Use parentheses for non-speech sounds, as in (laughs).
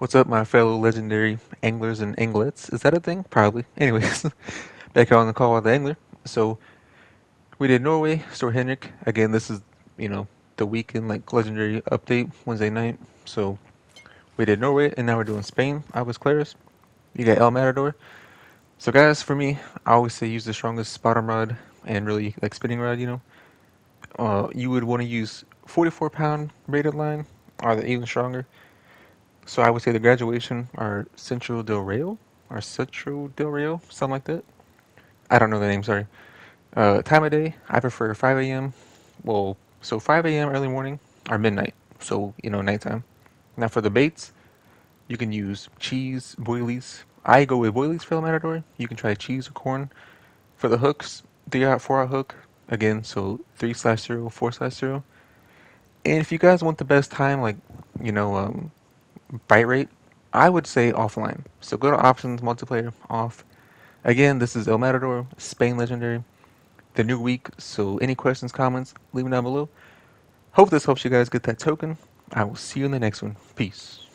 What's up, my fellow legendary anglers and anglets? Is that a thing? Probably. (laughs) Anyways, (laughs) back on the call with the angler. So we did Norway, Stor Henrik. Again, this is you know the weekend like legendary update Wednesday night. So we did Norway, and now we're doing Spain. I was Claris. You got El Matador. So guys, for me, I always say use the strongest bottom rod and really like spinning rod. You know, uh, you would want to use 44 pound braided line, or the even stronger. So I would say the graduation are Central Del Rayo or Central Del Rayo, something like that. I don't know the name, sorry. Uh, time of day, I prefer 5 a.m. Well, so 5 a.m. early morning or midnight, so you know nighttime. Now for the baits, you can use cheese, boilies. I go with boilies for the matador. You can try cheese or corn. For the hooks, three out, four out hook. Again, so three slash zero, four slash zero. And if you guys want the best time, like you know, um, bite rate, I would say offline. So go to options, multiplayer, off. Again, this is El Matador, Spain Legendary, the new week. So any questions, comments, leave them down below. Hope this helps you guys get that token. I will see you in the next one. Peace.